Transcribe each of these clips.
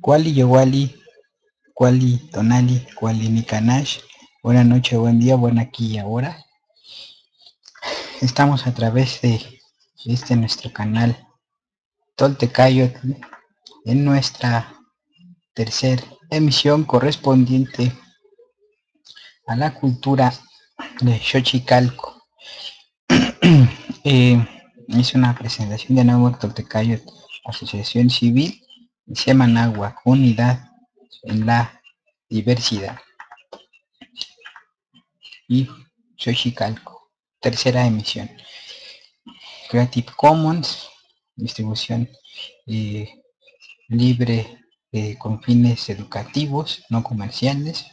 Kuali Yowali, Kuali Tonali, Kuali Nikanash. Buenas noches, buen día, buen aquí y ahora. Estamos a través de este nuestro canal Toltecayo en nuestra tercera emisión correspondiente a la cultura de Xochicalco. eh, es una presentación de Nuevo Toltecayo, Asociación Civil Semanagua, Unidad en la Diversidad. Y Xochicalco, tercera emisión. Creative Commons, distribución eh, libre eh, con fines educativos, no comerciales.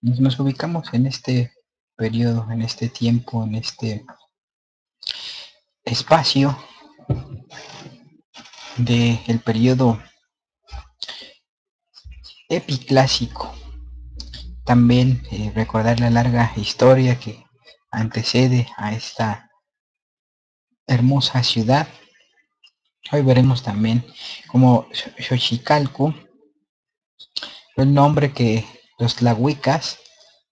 Nos ubicamos en este periodo, en este tiempo, en este espacio del el periodo epiclásico. También eh, recordar la larga historia que antecede a esta hermosa ciudad. Hoy veremos también como Xochicalco, el nombre que los tlahuicas,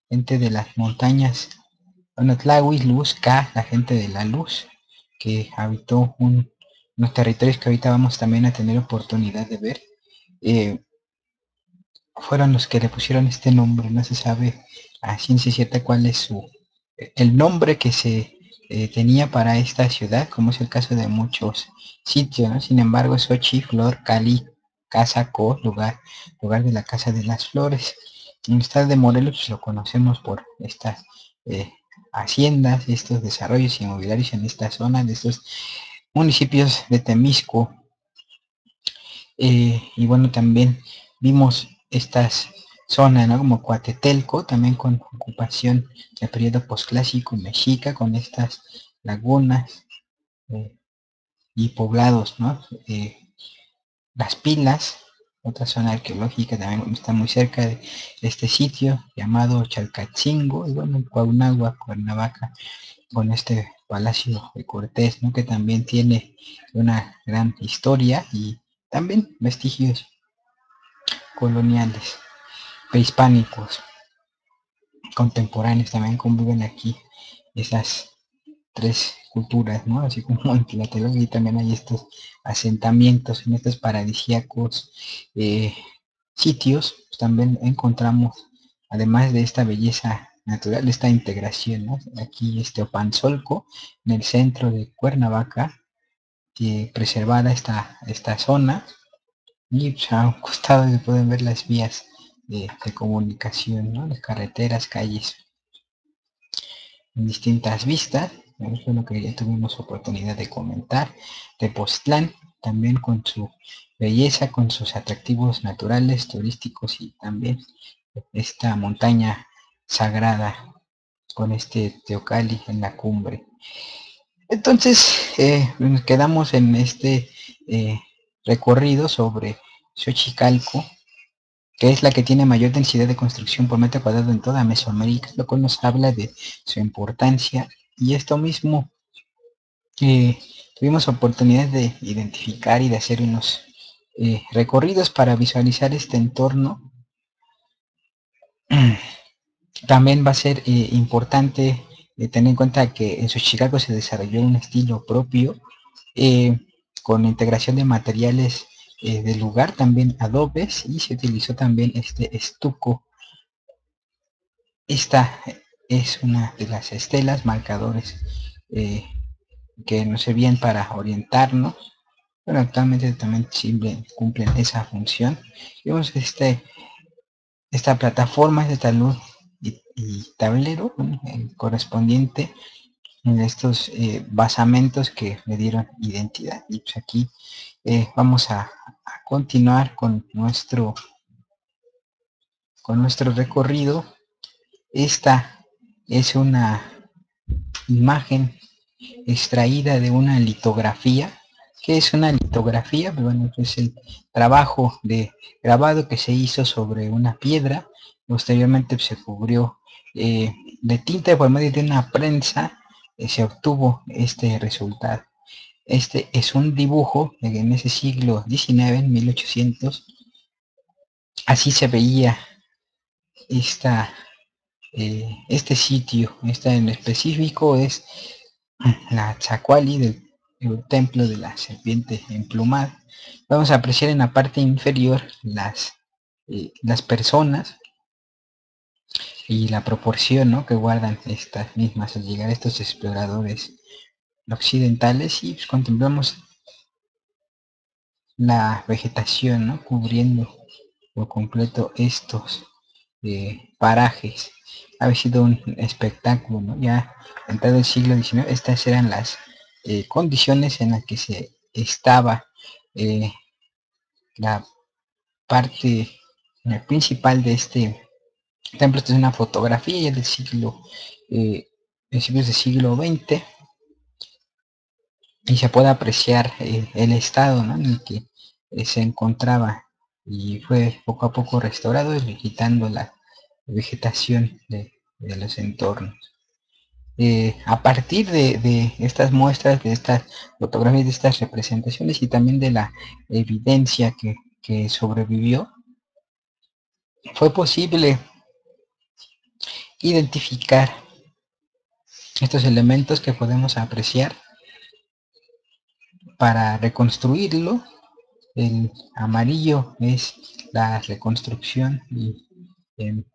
gente de las montañas, bueno, Tlahuis, Luz, la gente de la luz, que habitó un, unos territorios que ahorita vamos también a tener oportunidad de ver, eh, fueron los que le pusieron este nombre. No se sabe a ciencia cierta cuál es su el nombre que se eh, tenía para esta ciudad, como es el caso de muchos sitios. ¿no? Sin embargo, Sochi, Flor, Cali, Casa Co, lugar, lugar de la Casa de las Flores. En el estado de Morelos pues, lo conocemos por estas eh, haciendas, estos desarrollos inmobiliarios en esta zona, de estos municipios de Temisco. Eh, y bueno, también vimos estas zonas, ¿no? Como Coatetelco, también con ocupación del periodo posclásico mexica, con estas lagunas eh, y poblados, ¿no? Eh, las pilas, otra zona arqueológica también está muy cerca de este sitio llamado Chalcatzingo, y bueno, Cuauhnagua, Cuernavaca, con este Palacio de Cortés, ¿no? que también tiene una gran historia y también vestigios coloniales, prehispánicos, contemporáneos, también conviven aquí esas tres culturas, ¿no? Así como en Tlatelolco también hay estos asentamientos en estos paradisíacos eh, sitios, pues también encontramos, además de esta belleza natural, esta integración. Aquí este Opanzolco, en el centro de Cuernavaca, que preservada esta, esta zona, pues, a un costado se pueden ver las vías de, de comunicación, ¿no? Las carreteras, calles, en distintas vistas, eso es lo que ya tuvimos oportunidad de comentar. Tepoztlán, también con su belleza, con sus atractivos naturales, turísticos y también esta montaña sagrada con este Teocali en la cumbre. Entonces, eh, nos quedamos en este eh, recorrido sobre Xochicalco, que es la que tiene mayor densidad de construcción por metro cuadrado en toda Mesoamérica, lo cual nos habla de su importancia y esto mismo tuvimos oportunidad de identificar y de hacer unos eh, recorridos para visualizar este entorno. También va a ser eh, importante eh, tener en cuenta que en Xochicalco se desarrolló un estilo propio con integración de materiales eh, del lugar, también adobes y se utilizó también este estuco. Esta es una de las estelas, marcadores eh, que nos servían para orientarnos. Pero actualmente también cumplen esa función. Vemos este, esta plataforma, esta luz y, tablero el correspondiente en estos eh, basamentos que le dieron identidad. Y pues aquí eh, vamos a, continuar con nuestro con nuestro recorrido. Esta es una imagen extraída de una litografía. ¿Qué es una litografía? Bueno, es el trabajo de grabado que se hizo sobre una piedra. Posteriormente se cubrió eh, de tinta por medio de una prensa se obtuvo este resultado. Este es un dibujo en ese siglo XIX, en 1800, así se veía esta, eh, este sitio, esta en específico es la Chacuali del el templo de la serpiente emplumada. Vamos a apreciar en la parte inferior las, eh, las personas y la proporción que guardan estas mismas al llegar estos exploradores occidentales y pues, contemplamos la vegetación ¿no? cubriendo por completo estos eh, parajes. Ha sido un espectáculo, ya entrado el siglo XIX, estas eran las eh, condiciones en las que se estaba eh, la parte principal de este templo. Es una fotografía del siglo, principios del siglo XX y se puede apreciar el estado en el que se encontraba y fue poco a poco restaurado y quitando la vegetación de los entornos. Eh, a partir de, estas muestras, de estas fotografías, de estas representaciones y también de la evidencia que, sobrevivió, fue posible identificar estos elementos que podemos apreciar para reconstruirlo. El amarillo es la reconstrucción y en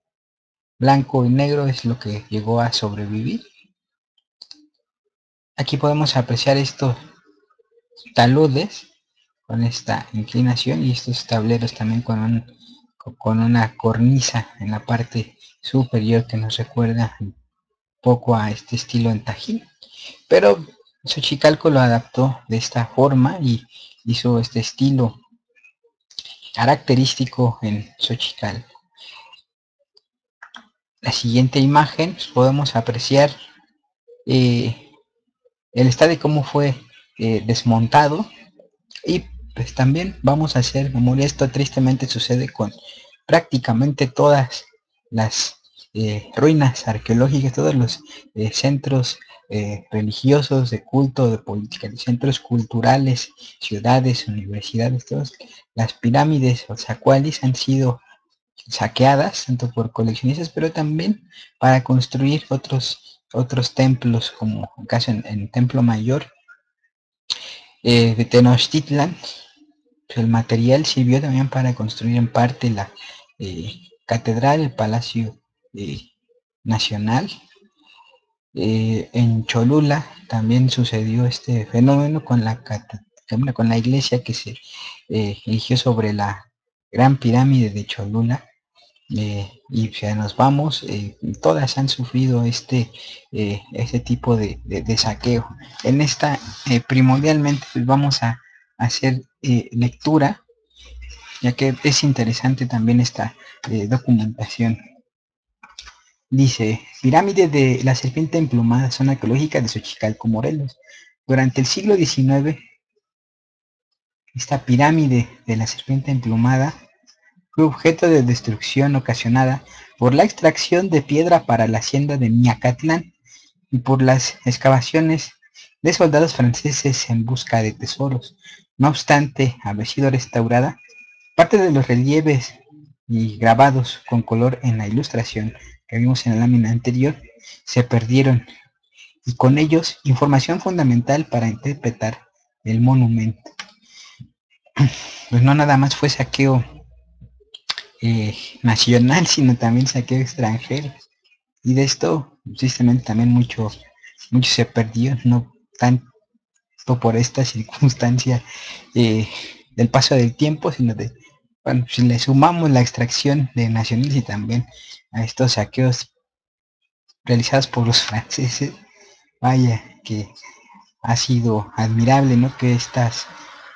blanco y negro es lo que llegó a sobrevivir. Aquí podemos apreciar estos taludes con esta inclinación y estos tableros también con, con una cornisa en la parte superior que nos recuerda un poco a este estilo en Tajín. Pero Xochicalco lo adaptó de esta forma y hizo este estilo característico en Xochicalco. La siguiente imagen podemos apreciar eh, el estadio cómo fue eh, desmontado y pues también vamos a hacer memoria esto tristemente sucede con prácticamente todas las eh, ruinas arqueológicas todos los eh, centros religiosos de culto de política de centros culturales ciudades universidades todas las pirámides o sacualis han sido saqueadas tanto por coleccionistas pero también para construir otros otros templos, como en caso en, Templo Mayor eh, de Tenochtitlan. El material sirvió también para construir en parte la eh, catedral, el Palacio eh, Nacional. en Cholula también sucedió este fenómeno con la, con la iglesia que se eligió sobre la gran pirámide de Cholula eh, y si nos vamos, eh, todas han sufrido este, eh, este tipo de, saqueo. En esta, primordialmente, pues vamos a, hacer lectura, ya que es interesante también esta documentación. Dice, pirámide de la serpiente emplumada, zona ecológica de Xochicalco, Morelos. Durante el siglo XIX, esta pirámide de la serpiente emplumada fue objeto de destrucción ocasionada por la extracción de piedra para la hacienda de Miacatlán y por las excavaciones de soldados franceses en busca de tesoros. No obstante haber sido restaurada, parte de los relieves y grabados con color en la ilustración que vimos en la lámina anterior se perdieron y con ellos información fundamental para interpretar el monumento. Pues no nada más fue saqueo eh, nacional, sino también saqueo extranjero. Y de esto, tristemente también mucho, mucho se perdió, no tanto por esta circunstancia eh, del paso del tiempo, sino de, bueno, si le sumamos la extracción de nacionales y también a estos saqueos realizados por los franceses, vaya que ha sido admirable, ¿no? Que estas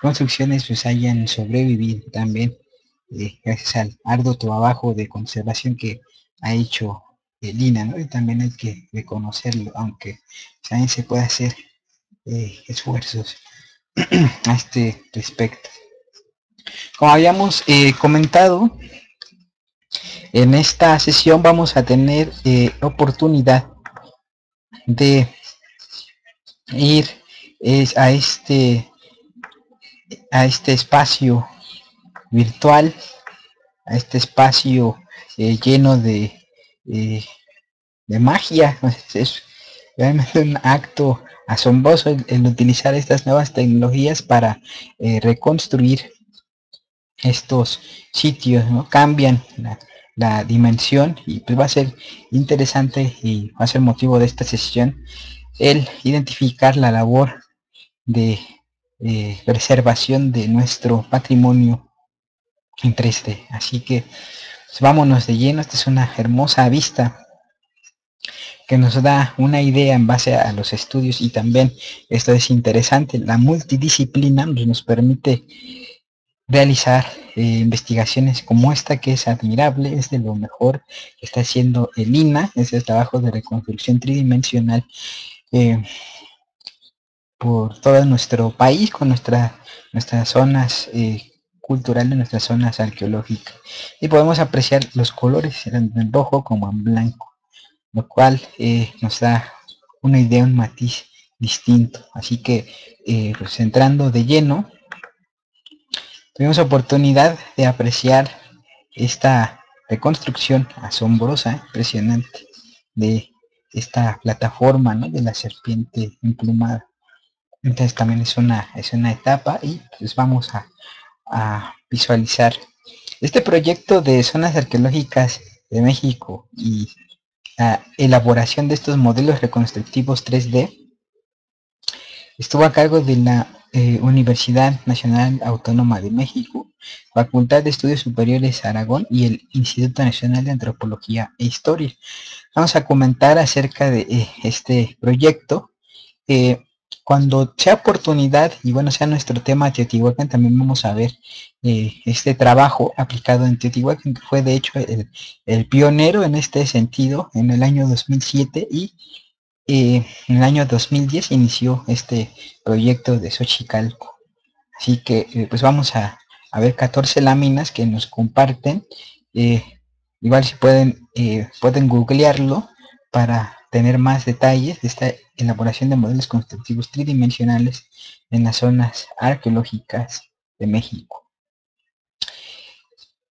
construcciones pues hayan sobrevivido también eh, gracias al arduo trabajo de conservación que ha hecho eh, Lina, ¿no? Y también hay que reconocerlo, aunque también se puede hacer eh, esfuerzos a este respecto. Como habíamos comentado, en esta sesión vamos a tener oportunidad de ir a este a este espacio virtual a este espacio eh, lleno de, eh, de magia. Es realmente un acto asombroso el, utilizar estas nuevas tecnologías para eh, reconstruir estos sitios, ¿no? Cambian la, dimensión y pues va a ser interesante y va a ser motivo de esta sesión el identificar la labor de eh, preservación de nuestro patrimonio en 3D. Así que pues, vámonos de lleno, esta es una hermosa vista que nos da una idea en base a los estudios y también esto es interesante, la multidisciplina nos permite realizar eh, investigaciones como esta que es admirable, es de lo mejor que está haciendo el INA, ese trabajo de reconstrucción tridimensional eh, por todo nuestro país, con nuestra, nuestras zonas eh, culturales, nuestras zonas arqueológicas. Y podemos apreciar los colores, tanto en rojo como en blanco lo cual nos da una idea, un matiz distinto. Así que, pues entrando de lleno, tuvimos oportunidad de apreciar esta reconstrucción asombrosa, impresionante, de esta plataforma de la serpiente emplumada. Entonces también es una, es una etapa y pues vamos a, a visualizar este proyecto de zonas arqueológicas de México y la elaboración de estos modelos reconstructivos 3D estuvo a cargo de la eh, Universidad Nacional Autónoma de México, Facultad de Estudios Superiores Aragón y el Instituto Nacional de Antropología e Historia. Vamos a comentar acerca de eh, este proyecto. Eh, cuando sea oportunidad y bueno sea nuestro tema Teotihuacán, también vamos a ver este trabajo aplicado en Teotihuacán, que fue de hecho el, pionero en este sentido en el año 2007 y eh, en el año 2010 inició este proyecto de Xochicalco. Así que eh, pues vamos a, a, ver 14 láminas que nos comparten. igual si pueden, pueden googlearlo para tener más detalles de esta elaboración de modelos constructivos tridimensionales en las zonas arqueológicas de México.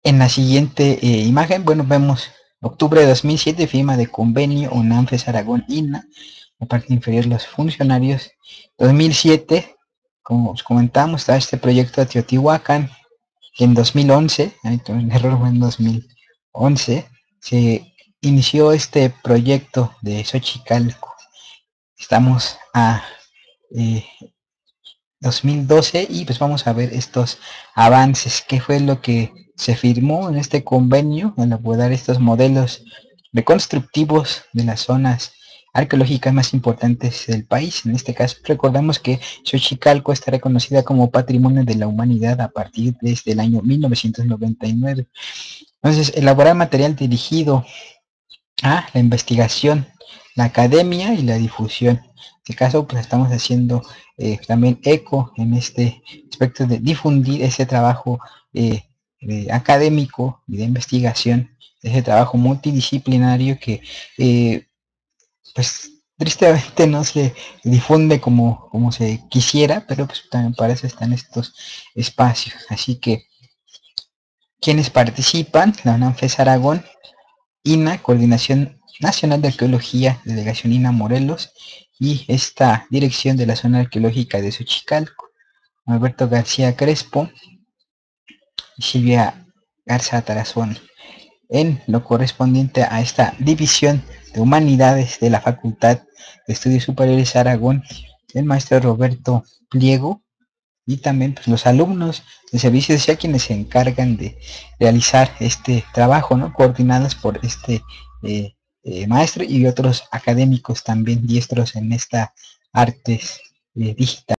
En la siguiente eh, imagen, bueno, vemos octubre de 2007, firma de convenio UNAMFES Aragón INA, la parte inferior los funcionarios. 2007, como os comentamos, está este proyecto de Teotihuacán, que en 2011, hay un error en 2011, se inició este proyecto de Xochicalco. Estamos a 2012 eh, y pues vamos a ver estos avances, qué fue lo que se firmó en este convenio en abordar estos modelos reconstructivos de las zonas arqueológicas más importantes del país. En este caso, recordamos que Xochicalco está reconocida como Patrimonio de la Humanidad a partir desde el año 1999. Entonces, elaborar material dirigido a la investigación, la academia y la difusión. En este caso, pues estamos haciendo eh, también eco en este aspecto de difundir ese trabajo eh, académico y de investigación, ese trabajo multidisciplinario que eh, pues tristemente no se difunde como, como se quisiera, pero pues también para eso están estos espacios. Así que quienes participan, la UNAMFES Aragón, INA, Coordinación Nacional de Arqueología, Delegación INA Morelos, y esta dirección de la zona arqueológica de Xochicalco, Alberto García Crespo Silvia Garza Tarazón, en lo correspondiente a esta división de humanidades de la Facultad de Estudios Superiores Aragón, el maestro Roberto Pliego, y también pues, los alumnos de servicio social quienes se encargan de realizar este trabajo, ¿no? Coordinados por este eh, eh, maestro y otros académicos también diestros en esta artes eh, digital.